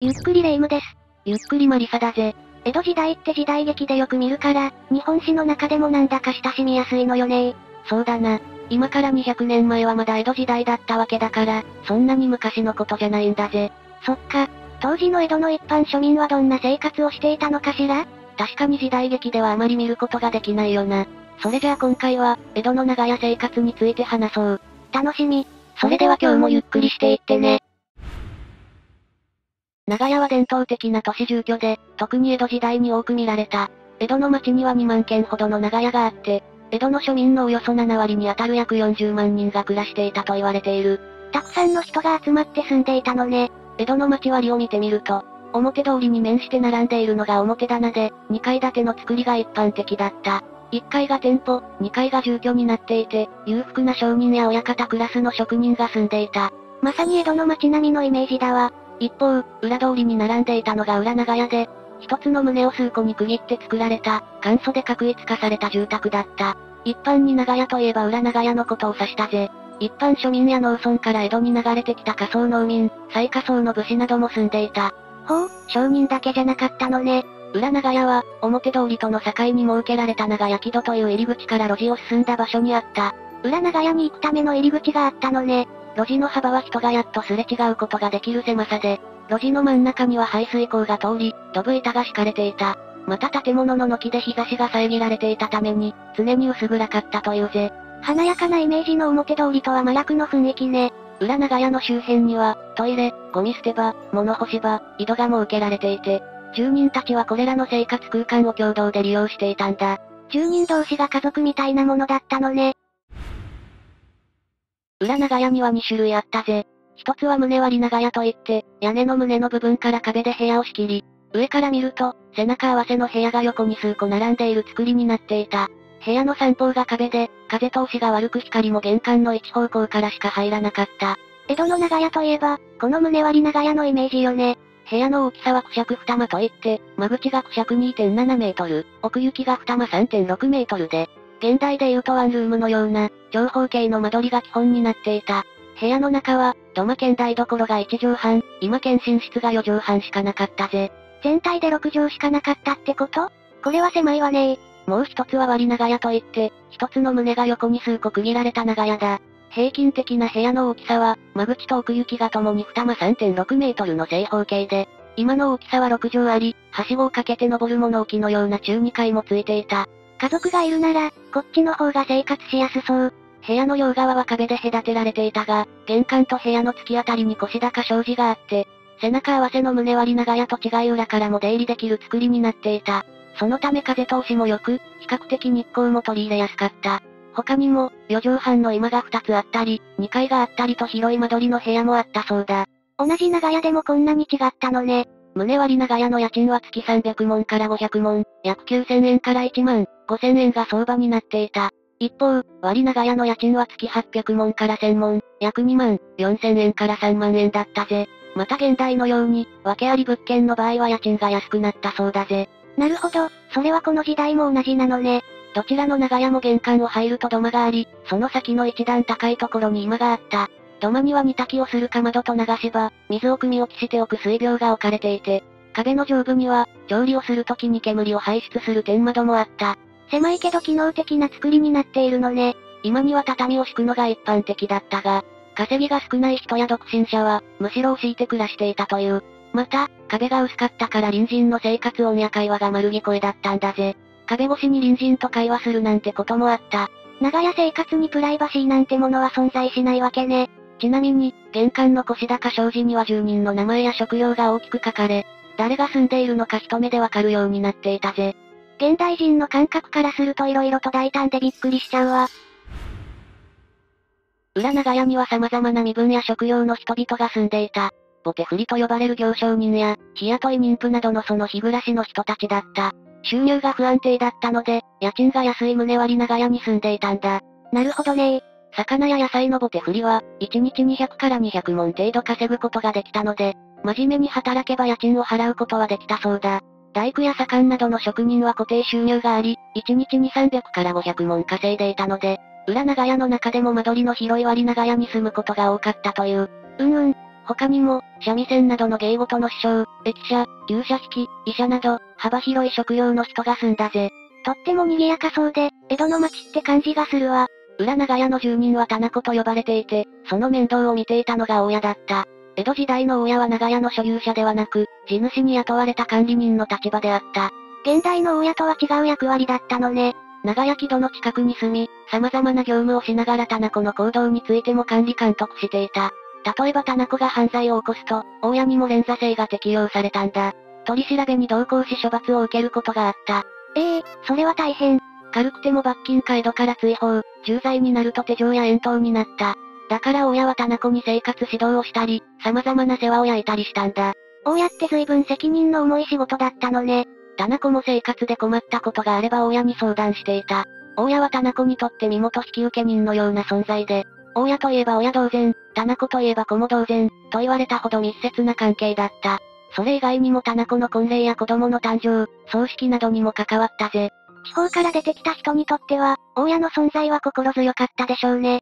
ゆっくりレ夢ムです。ゆっくりマリサだぜ。江戸時代って時代劇でよく見るから、日本史の中でもなんだか親しみやすいのよねそうだな。今から200年前はまだ江戸時代だったわけだから、そんなに昔のことじゃないんだぜ。そっか。当時の江戸の一般庶民はどんな生活をしていたのかしら？確かに時代劇ではあまり見ることができないよな。それじゃあ今回は、江戸の長屋生活について話そう。楽しみ。それでは今日もゆっくりしていってね。長屋は伝統的な都市住居で、特に江戸時代に多く見られた。江戸の町には2万軒ほどの長屋があって、江戸の庶民のおよそ7割に当たる約40万人が暮らしていたと言われている。たくさんの人が集まって住んでいたのね。江戸の町割りを見てみると、表通りに面して並んでいるのが表棚で、2階建ての作りが一般的だった。1階が店舗、2階が住居になっていて、裕福な商人や親方クラスの職人が住んでいた。まさに江戸の街並みのイメージだわ。一方、裏通りに並んでいたのが裏長屋で、一つの棟を数個に区切って作られた、簡素で確一化された住宅だった。一般に長屋といえば裏長屋のことを指したぜ。一般庶民や農村から江戸に流れてきた仮想農民、最下層の武士なども住んでいた。ほう、商人だけじゃなかったのね。裏長屋は、表通りとの境に設けられた長屋木戸という入り口から路地を進んだ場所にあった。裏長屋に行くための入り口があったのね。路地の幅は人がやっとすれ違うことができる狭さで、路地の真ん中には排水溝が通り、ドブ板が敷かれていた。また建物の軒で日差しが遮られていたために、常に薄暗かったというぜ。華やかなイメージの表通りとは真逆の雰囲気ね。裏長屋の周辺には、トイレ、ゴミ捨て場、物干し場、井戸が設けられていて、住人たちはこれらの生活空間を共同で利用していたんだ。住人同士が家族みたいなものだったのね。裏長屋には2種類あったぜ。一つは胸割り長屋といって、屋根の胸の部分から壁で部屋を仕切り、上から見ると、背中合わせの部屋が横に数個並んでいる作りになっていた。部屋の三方が壁で、風通しが悪く光も玄関の一方向からしか入らなかった。江戸の長屋といえば、この胸割り長屋のイメージよね。部屋の大きさは尺二間といって、間口が尺2.7メートル、奥行きが二間3.6メートルで、現代でいうとワンルームのような、長方形の間取りが基本になっていた。部屋の中は、土間兼台所が1畳半、今兼寝室が4畳半しかなかったぜ。全体で6畳しかなかったってこと？これは狭いわねもう一つは割り長屋といって、一つの棟が横に数個区切られた長屋だ。平均的な部屋の大きさは、間口と奥行きがともに二間3.6メートルの正方形で、今の大きさは6畳あり、はしごをかけて登る物置のような中2階もついていた。家族がいるなら、こっちの方が生活しやすそう。部屋の両側は壁で隔てられていたが、玄関と部屋の突き当たりに腰高障子があって、背中合わせの胸割り長屋と違い裏からも出入りできる作りになっていた。そのため風通しも良く、比較的日光も取り入れやすかった。他にも、4畳半の居間が2つあったり、2階があったりと広い間取りの部屋もあったそうだ。同じ長屋でもこんなに違ったのね。胸割り長屋の家賃は月300門から500門、約9000円から1万5000円が相場になっていた。一方、割長屋の家賃は月800門から1000門、約2万4000円から3万円だったぜ。また現代のように、訳あり物件の場合は家賃が安くなったそうだぜ。なるほど、それはこの時代も同じなのね。どちらの長屋も玄関を入ると土間があり、その先の一段高いところに今があった。土間には煮炊きをするかまどと流し場、水を汲み置きしておく水病が置かれていて、壁の上部には、調理をするときに煙を排出する天窓もあった。狭いけど機能的な作りになっているのね。今には畳を敷くのが一般的だったが、稼ぎが少ない人や独身者は、むしろを敷いて暮らしていたという。また、壁が薄かったから隣人の生活音や会話が丸聞こえだったんだぜ。壁越しに隣人と会話するなんてこともあった。長屋生活にプライバシーなんてものは存在しないわけね。ちなみに、玄関の腰高障子には住人の名前や職業が大きく書かれ、誰が住んでいるのか一目でわかるようになっていたぜ。現代人の感覚からすると色々と大胆でびっくりしちゃうわ。裏長屋には様々な身分や職業の人々が住んでいた。ボテフリと呼ばれる行商人や、日雇い妊婦などのその日暮らしの人たちだった。収入が不安定だったので、家賃が安い胸割り長屋に住んでいたんだ。なるほどね魚や野菜のボテフリは、1日200から200問程度稼ぐことができたので、真面目に働けば家賃を払うことはできたそうだ。大工や左官などの職人は固定収入があり、1日に300から500問稼いでいたので、裏長屋の中でも間取りの広い割長屋に住むことが多かったという。うんうん。他にも、三味線などの芸事の師匠、駅舎、牛舎引き、医者など、幅広い職業の人が住んだぜ。とっても賑やかそうで、江戸の町って感じがするわ。裏長屋の住人は棚子と呼ばれていて、その面倒を見ていたのが大家だった。江戸時代の大家は長屋の所有者ではなく、地主に雇われた管理人の立場であった。現代の大家とは違う役割だったのね。長屋木戸の近くに住み、様々な業務をしながら棚子の行動についても管理監督していた。例えば棚子が犯罪を起こすと、大家にも連座制が適用されたんだ。取り調べに同行し処罰を受けることがあった。ええー、それは大変。軽くても罰金か江戸から追放、重罪になると手錠や遠投になった。だから親は棚子に生活指導をしたり、様々な世話を焼いたりしたんだ。大家って随分責任の重い仕事だったのね。棚子も生活で困ったことがあれば大家に相談していた。大家は棚子にとって身元引受人のような存在で、大家といえば親同然、棚子といえば子も同然、と言われたほど密接な関係だった。それ以外にも棚子の婚礼や子供の誕生、葬式などにも関わったぜ。地方から出てきた人にとっては、大家の存在は心強かったでしょうね。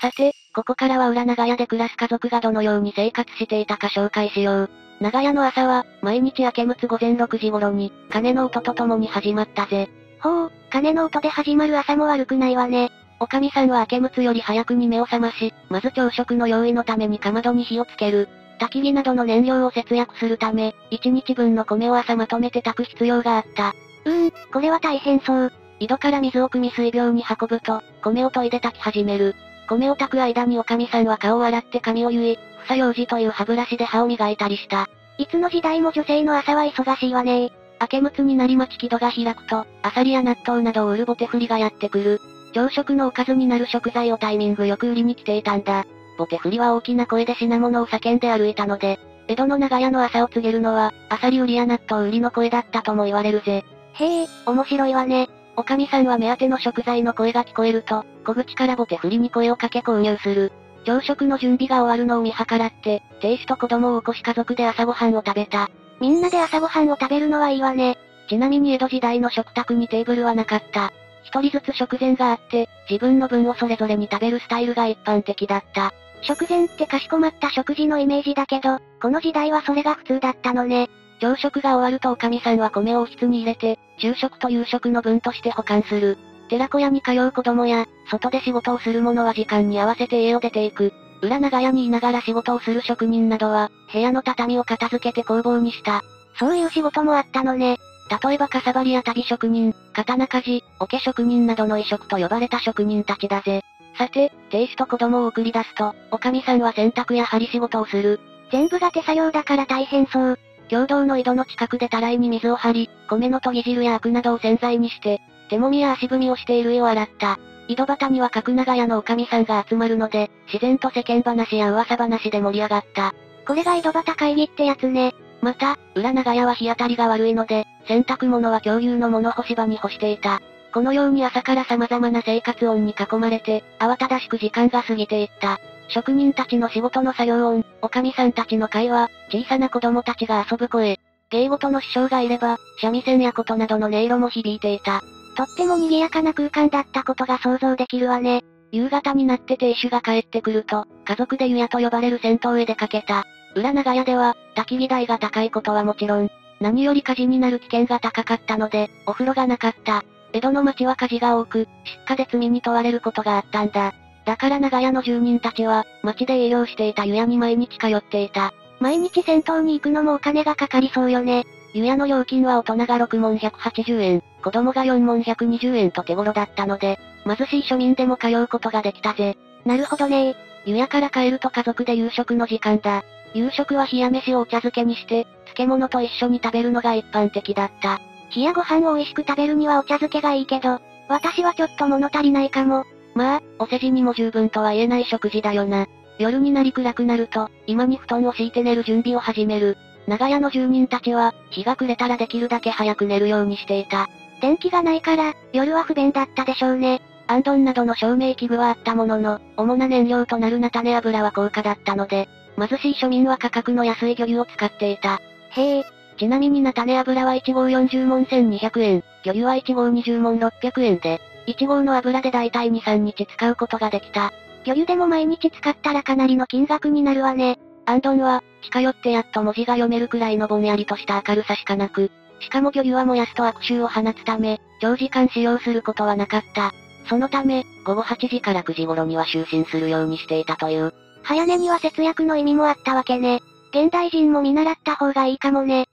さて、ここからは裏長屋で暮らす家族がどのように生活していたか紹介しよう。長屋の朝は、毎日明けむつ午前6時頃に、鐘の音とともに始まったぜ。ほう、鐘の音で始まる朝も悪くないわね。おかみさんは明けむつより早くに目を覚まし、まず朝食の用意のためにかまどに火をつける。焚き火などの燃料を節約するため、1日分の米を朝まとめて炊く必要があった。うーん、これは大変そう。井戸から水を汲み水病に運ぶと、米を研いで炊き始める。米を炊く間におかみさんは顔を洗って髪を結い、ふさ用事という歯ブラシで歯を磨いたりした。いつの時代も女性の朝は忙しいわね明けむつになり待ち木戸が開くと、アサリや納豆などを売るボテフリがやってくる。朝食のおかずになる食材をタイミングよく売りに来ていたんだ。ボテフリは大きな声で品物を叫んで歩いたので、江戸の長屋の朝を告げるのは、アサリ売りや納豆売りの声だったとも言われるぜ。へえ、面白いわね。おかみさんは目当ての食材の声が聞こえると、小口からボテフリに声をかけ購入する。朝食の準備が終わるのを見計らって、亭主と子供を起こし家族で朝ごはんを食べた。みんなで朝ごはんを食べるのはいいわね。ちなみに江戸時代の食卓にテーブルはなかった。一人ずつ食前があって、自分の分をそれぞれに食べるスタイルが一般的だった。食前ってかしこまった食事のイメージだけど、この時代はそれが普通だったのね。朝食が終わるとおかみさんは米をおひつに入れて、昼食と夕食の分として保管する。寺子屋に通う子供や、外で仕事をする者は時間に合わせて家を出ていく。裏長屋にいながら仕事をする職人などは、部屋の畳を片付けて工房にした。そういう仕事もあったのね。例えばかさばりや旅職人、刀鍛冶、桶職人などの移植と呼ばれた職人たちだぜ。さて、亭主と子供を送り出すと、おかみさんは洗濯や針仕事をする。全部が手作業だから大変そう。共同の井戸の近くでたらいに水を張り、米の研ぎ汁やアクなどを洗剤にして、手もみや足踏みをしている絵を洗った。井戸端には角長屋のおかみさんが集まるので、自然と世間話や噂話で盛り上がった。これが井戸端会議ってやつね。また、裏長屋は日当たりが悪いので、洗濯物は共有の物干し場に干していた。このように朝から様々な生活音に囲まれて、慌ただしく時間が過ぎていった。職人たちの仕事の作業音、おかみさんたちの会話、小さな子供たちが遊ぶ声、芸事の師匠がいれば、三味線や琴などの音色も響いていた。とっても賑やかな空間だったことが想像できるわね。夕方になって亭主が帰ってくると、家族で湯屋と呼ばれる銭湯へ出かけた。裏長屋では、焚き火台が高いことはもちろん、何より火事になる危険が高かったので、お風呂がなかった。江戸の町は火事が多く、失火で罪に問われることがあったんだ。だから長屋の住人たちは、町で営業していた湯屋に毎日通っていた。毎日銭湯に行くのもお金がかかりそうよね。湯屋の料金は大人が6問180円、子供が4問120円と手頃だったので、貧しい庶民でも通うことができたぜ。なるほどね湯屋から帰ると家族で夕食の時間だ。夕食は冷や飯をお茶漬けにして、漬物と一緒に食べるのが一般的だった。冷やご飯を美味しく食べるにはお茶漬けがいいけど、私はちょっと物足りないかも。まあ、お世辞にも十分とは言えない食事だよな。夜になり暗くなると、今に布団を敷いて寝る準備を始める。長屋の住人たちは、日が暮れたらできるだけ早く寝るようにしていた。電気がないから、夜は不便だったでしょうね。アンドンなどの照明器具はあったものの、主な燃料となる菜種油は高価だったので、貧しい庶民は価格の安い魚油を使っていた。へえ。ちなみに菜種油は1号40問1200円、魚油は1号20問600円で、1号の油でだいたい2、3日使うことができた。魚油でも毎日使ったらかなりの金額になるわね。アンドンは、近寄ってやっと文字が読めるくらいのぼんやりとした明るさしかなく、しかも魚油は燃やすと悪臭を放つため、長時間使用することはなかった。そのため、午後8時から9時頃には就寝するようにしていたという。早寝には節約の意味もあったわけね。現代人も見習った方がいいかもね。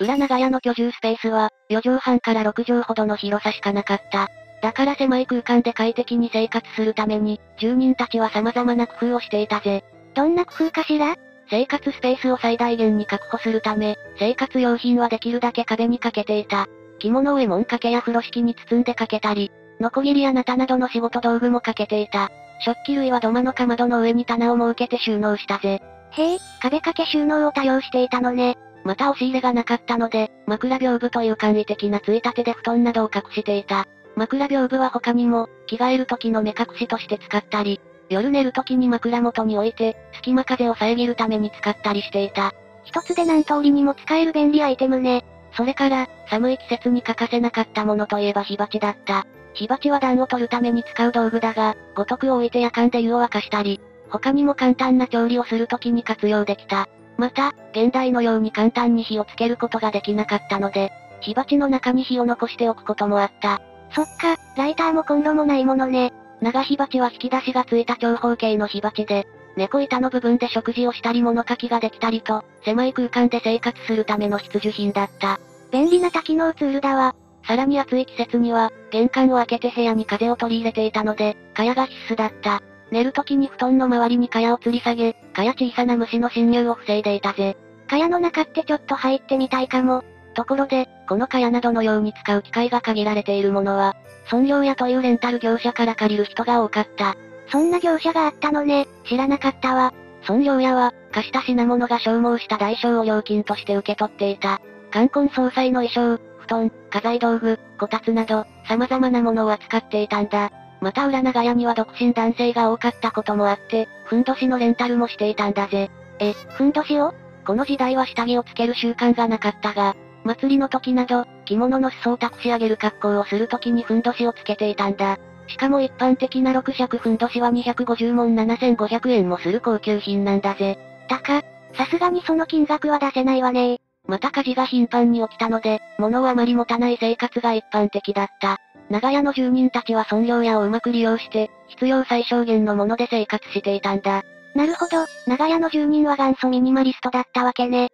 裏長屋の居住スペースは、4畳半から6畳ほどの広さしかなかった。だから狭い空間で快適に生活するために、住人たちは様々な工夫をしていたぜ。どんな工夫かしら？生活スペースを最大限に確保するため、生活用品はできるだけ壁にかけていた。着物上門掛けや風呂敷に包んでかけたり、ノコギリやナタなどの仕事道具もかけていた。食器類は土間のかまどの上に棚を設けて収納したぜ。へえ、壁掛け収納を多用していたのね。また押し入れがなかったので、枕屏風という簡易的なついたてで布団などを隠していた。枕屏風は他にも、着替える時の目隠しとして使ったり、夜寝る時に枕元に置いて、隙間風を遮るために使ったりしていた。一つで何通りにも使える便利アイテムね。それから、寒い季節に欠かせなかったものといえば火鉢だった。火鉢は暖を取るために使う道具だが、五徳を置いて夜間で湯を沸かしたり、他にも簡単な調理をするときに活用できた。また、現代のように簡単に火をつけることができなかったので、火鉢の中に火を残しておくこともあった。そっか、ライターもコンロもないものね。長火鉢は引き出しがついた長方形の火鉢で、猫板の部分で食事をしたり物書きができたりと、狭い空間で生活するための必需品だった。便利な多機能ツールだわ。さらに暑い季節には、玄関を開けて部屋に風を取り入れていたので、蚊帳が必須だった。寝る時に布団の周りに蚊帳を吊り下げ、蚊帳小さな虫の侵入を防いでいたぜ。蚊帳の中ってちょっと入ってみたいかも。ところで、この蚊帳などのように使う機会が限られているものは、損料屋というレンタル業者から借りる人が多かった。そんな業者があったのね、知らなかったわ。損料屋は、貸した品物が消耗した代償を料金として受け取っていた。冠婚葬祭の衣装、布団、家財道具、こたつなど、様々なものを扱っていたんだ。また裏長屋には独身男性が多かったこともあって、ふんどしのレンタルもしていたんだぜ。え、ふんどしを？この時代は下着をつける習慣がなかったが、祭りの時など、着物の裾を託し上げる格好をする時にふんどしをつけていたんだ。しかも一般的な6尺ふんどしは250文7500円もする高級品なんだぜ。高、さすがにその金額は出せないわねまた火事が頻繁に起きたので、物をあまり持たない生活が一般的だった。長屋の住人たちは損料屋をうまく利用して、必要最小限のもので生活していたんだ。なるほど、長屋の住人は元祖ミニマリストだったわけね。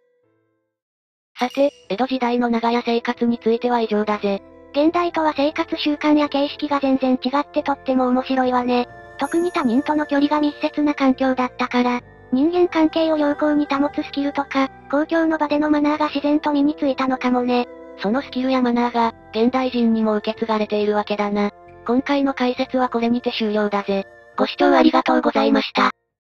さて、江戸時代の長屋生活については以上だぜ。現代とは生活習慣や形式が全然違ってとっても面白いわね。特に他人との距離が密接な環境だったから、人間関係を良好に保つスキルとか、公共の場でのマナーが自然と身についたのかもね。そのスキルやマナーが、現代人にも受け継がれているわけだな。今回の解説はこれにて終了だぜ。ご視聴ありがとうございました。